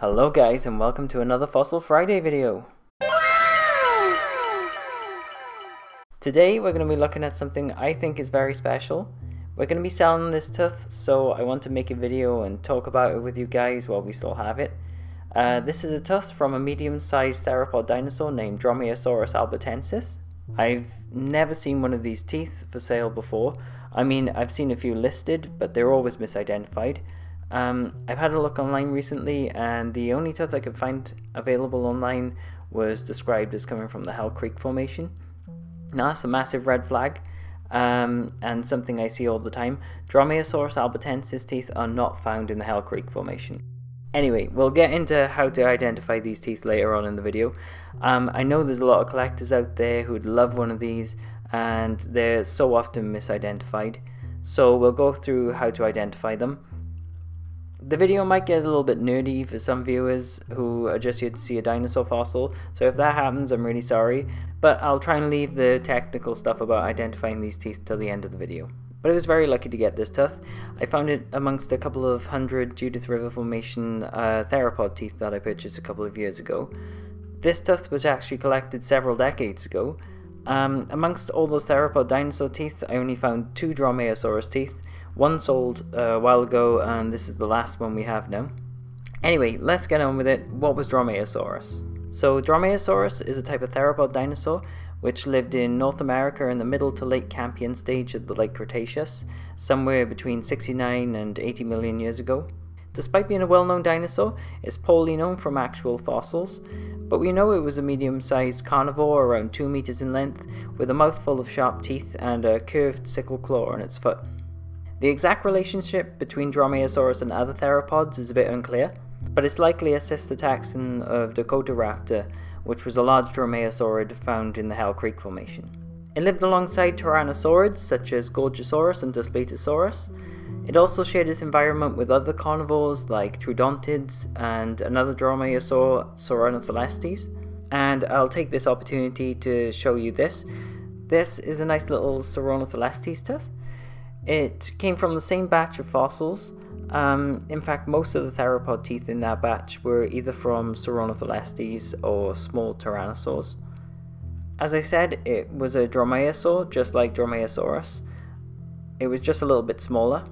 Hello guys and welcome to another Fossil Friday video. Today we're going to be looking at something I think is very special. We're going to be selling this tooth so I want to make a video and talk about it with you guys while we still have it. Uh, this is a tooth from a medium-sized theropod dinosaur named Dromaeosaurus albertensis. I've never seen one of these teeth for sale before. I mean, I've seen a few listed, but they're always misidentified. Um, I've had a look online recently, and the only tooth I could find available online was described as coming from the Hell Creek Formation. Now, that's a massive red flag, um, and something I see all the time. Dromaeosaurus albertensis teeth are not found in the Hell Creek Formation. Anyway, we'll get into how to identify these teeth later on in the video. Um, I know there's a lot of collectors out there who'd love one of these, and they're so often misidentified. So we'll go through how to identify them. The video might get a little bit nerdy for some viewers who are just here to see a dinosaur fossil, so if that happens, I'm really sorry, but I'll try and leave the technical stuff about identifying these teeth till the end of the video. But I was very lucky to get this tooth. I found it amongst a couple of hundred Judith River Formation uh, theropod teeth that I purchased a couple of years ago. This tooth was actually collected several decades ago. Um, amongst all those theropod dinosaur teeth, I only found two Dromaeosaurus teeth, one sold a while ago, and this is the last one we have now. Anyway, let's get on with it. What was Dromaeosaurus? So, Dromaeosaurus is a type of theropod dinosaur which lived in North America in the middle to late Campanian stage of the late Cretaceous, somewhere between 69 and 80 million years ago. Despite being a well known dinosaur, it's poorly known from actual fossils, but we know it was a medium sized carnivore around 2 meters in length, with a mouthful of sharp teeth and a curved sickle claw on its foot. The exact relationship between Dromaeosaurus and other theropods is a bit unclear, but it's likely a sister taxon of Dakotaraptor, which was a large dromaeosaurid found in the Hell Creek Formation. It lived alongside tyrannosaurids such as Gorgosaurus and Daspletosaurus. It also shared its environment with other carnivores like Troodontids and another dromaeosaur, Saurornitholestes. And I'll take this opportunity to show you this. This is a nice little Saurornitholestes tooth. It came from the same batch of fossils. Um, in fact, most of the theropod teeth in that batch were either from Saurornitholestes or small tyrannosaurs. As I said, it was a dromaeosaur, just like Dromaeosaurus. It was just a little bit smaller.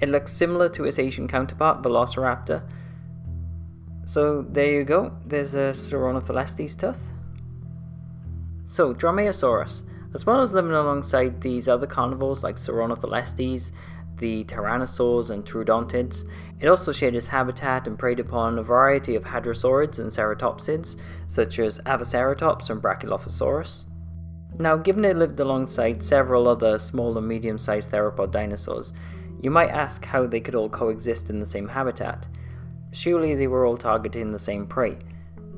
It looks similar to its Asian counterpart, Velociraptor. So there you go, there's a Saurornitholestes tooth. So, Dromaeosaurus. As well as living alongside these other carnivores like Saurornitholestes, the tyrannosaurs and troodontids, it also shared its habitat and preyed upon a variety of hadrosaurids and ceratopsids, such as Avaceratops and Brachylophosaurus. Now, given it lived alongside several other small and medium sized theropod dinosaurs, you might ask how they could all coexist in the same habitat. Surely they were all targeting the same prey.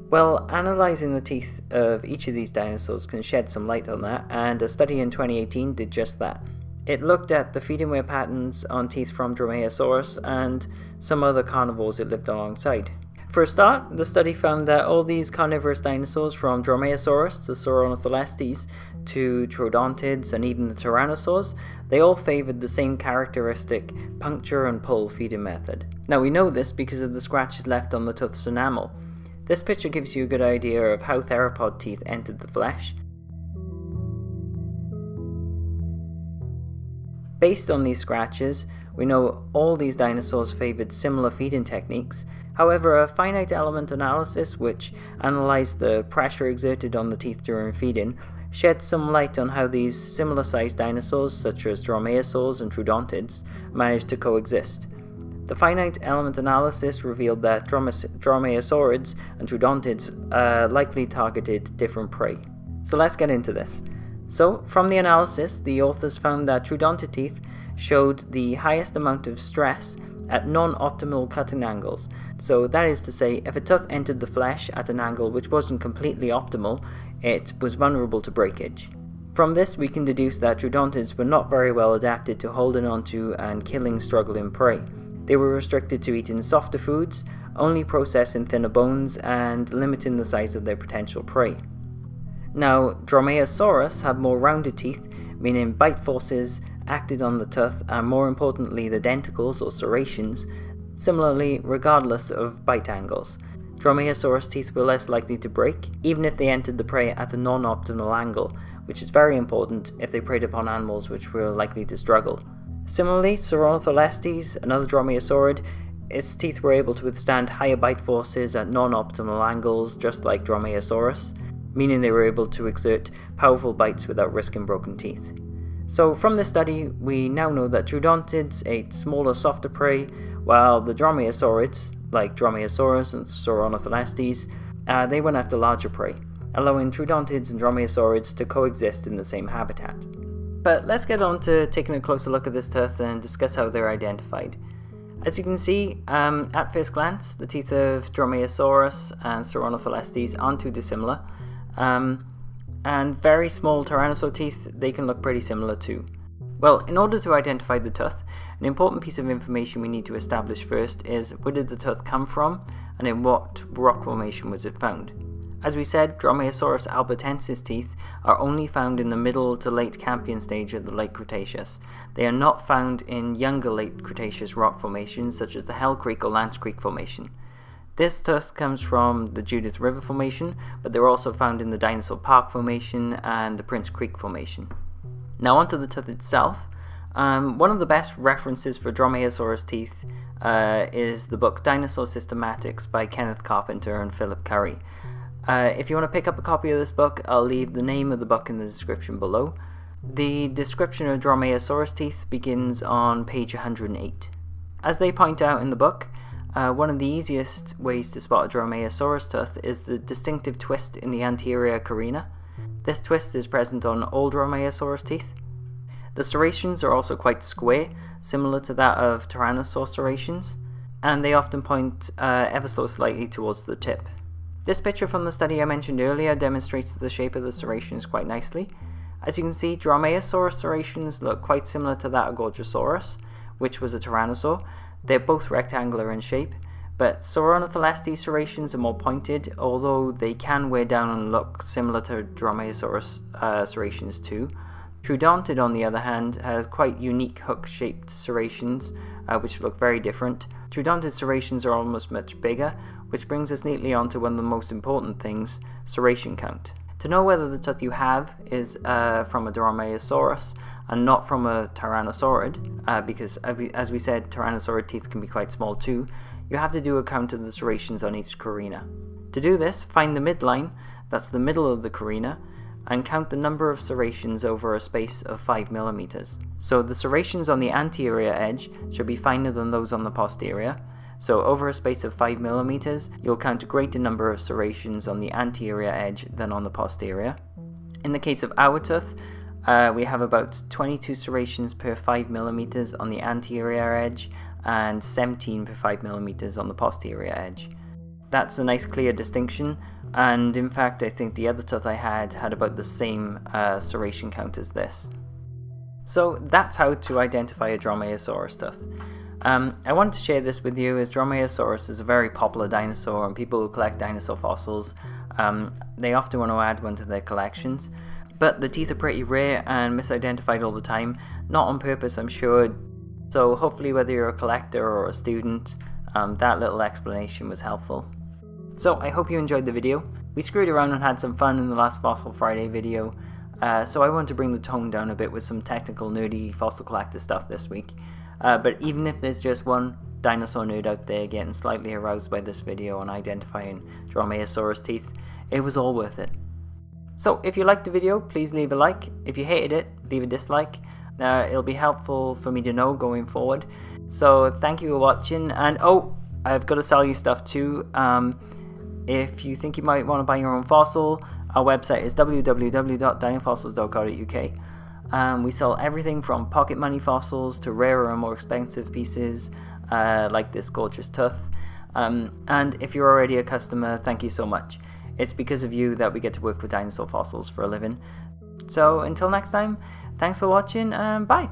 Well, analysing the teeth of each of these dinosaurs can shed some light on that, and a study in 2018 did just that. It looked at the feeding wear patterns on teeth from Dromaeosaurus and some other carnivores it lived alongside. For a start, the study found that all these carnivorous dinosaurs from Dromaeosaurus to Saurornitholestes to Troodontids and even the Tyrannosaurs, they all favoured the same characteristic puncture and pull feeding method. Now we know this because of the scratches left on the tooth's enamel. This picture gives you a good idea of how theropod teeth entered the flesh. Based on these scratches, we know all these dinosaurs favoured similar feeding techniques. However, a finite element analysis, which analysed the pressure exerted on the teeth during feeding, shed some light on how these similar sized dinosaurs, such as dromaeosaurs and troodontids, managed to coexist. The finite element analysis revealed that dromaeosaurids and troodontids uh, likely targeted different prey. So let's get into this. So, from the analysis, the authors found that troodontid teeth showed the highest amount of stress at non-optimal cutting angles. So that is to say, if a tooth entered the flesh at an angle which wasn't completely optimal, it was vulnerable to breakage. From this, we can deduce that troodontids were not very well adapted to holding onto and killing struggling prey. They were restricted to eating softer foods, only processing thinner bones, and limiting the size of their potential prey. Now, Dromaeosaurus had more rounded teeth, meaning bite forces acted on the tooth, and more importantly, the denticles or serrations Similarly, regardless of bite angles, Dromaeosaurus teeth were less likely to break, even if they entered the prey at a non-optimal angle, which is very important if they preyed upon animals which were likely to struggle. Similarly, Saurornitholestes, another dromaeosaurid, its teeth were able to withstand higher bite forces at non-optimal angles, just like Dromaeosaurus, meaning they were able to exert powerful bites without risking broken teeth. So from this study, we now know that troodontids ate smaller, softer prey, while the dromaeosaurids, like Dromaeosaurus and Saurornitholestes, uh, they went after larger prey, allowing troodontids and dromaeosaurids to coexist in the same habitat. But let's get on to taking a closer look at this tooth and discuss how they're identified. As you can see, um, at first glance, the teeth of Dromaeosaurus and Saurornitholestes aren't too dissimilar, um, and very small tyrannosaur teeth, they can look pretty similar too. Well, in order to identify the tooth, an important piece of information we need to establish first is where did the tooth come from and in what rock formation was it found. As we said, Dromaeosaurus albertensis teeth are only found in the middle to late Campanian stage of the late Cretaceous. They are not found in younger late Cretaceous rock formations such as the Hell Creek or Lance Creek formation. This tooth comes from the Judith River formation, but they're also found in the Dinosaur Park formation and the Prince Creek formation. Now onto the tooth itself. Um, one of the best references for Dromaeosaurus teeth uh, is the book Dinosaur Systematics by Kenneth Carpenter and Philip Currie. Uh, if you want to pick up a copy of this book, I'll leave the name of the book in the description below. The description of Dromaeosaurus teeth begins on page 108. As they point out in the book, uh, one of the easiest ways to spot a Dromaeosaurus tooth is the distinctive twist in the anterior carina. This twist is present on all Dromaeosaurus teeth. The serrations are also quite square, similar to that of Tyrannosaur serrations, and they often point uh, ever so slightly towards the tip. This picture from the study I mentioned earlier demonstrates the shape of the serrations quite nicely. As you can see, Dromaeosaurus serrations look quite similar to that of Gorgosaurus, which was a tyrannosaur. They're both rectangular in shape, but Saurornitholestes serrations are more pointed, although they can wear down and look similar to Dromaeosaurus uh, serrations too. Troodontid, on the other hand, has quite unique hook-shaped serrations, uh, which look very different. Troodontid serrations are almost much bigger, which brings us neatly on to one of the most important things, serration count. To know whether the tooth you have is uh, from a Dromaeosaurus and not from a Tyrannosaurid, uh, because as we said, Tyrannosaurid teeth can be quite small too, you have to do a count of the serrations on each carina. To do this, find the midline, that's the middle of the carina, and count the number of serrations over a space of 5 millimeters. So the serrations on the anterior edge should be finer than those on the posterior, so over a space of 5 millimeters, you'll count a greater number of serrations on the anterior edge than on the posterior. In the case of our tooth, uh, we have about 22 serrations per 5 millimeters on the anterior edge and 17 per 5 millimeters on the posterior edge. That's a nice clear distinction, and in fact I think the other tooth I had had about the same uh, serration count as this. So that's how to identify a Dromaeosaurus tooth. Um, I wanted to share this with you as Dromaeosaurus is a very popular dinosaur and people who collect dinosaur fossils, um, they often want to add one to their collections. But the teeth are pretty rare and misidentified all the time, not on purpose I'm sure, so hopefully whether you're a collector or a student, um, that little explanation was helpful. So I hope you enjoyed the video. We screwed around and had some fun in the last Fossil Friday video, uh, so I wanted to bring the tone down a bit with some technical nerdy fossil collector stuff this week. Uh, but even if there's just one dinosaur nerd out there getting slightly aroused by this video on identifying Dromaeosaurus teeth, it was all worth it. So if you liked the video, please leave a like. If you hated it, leave a dislike. Uh, it'll be helpful for me to know going forward. So thank you for watching, and oh, I've got to sell you stuff too. Um, if you think you might want to buy your own fossil, our website is www.dinofossils.co.uk. Um, we sell everything from pocket money fossils to rarer and more expensive pieces, uh, like this gorgeous tooth. Um, and if you're already a customer, thank you so much. It's because of you that we get to work with dinosaur fossils for a living. So until next time, thanks for watching and bye.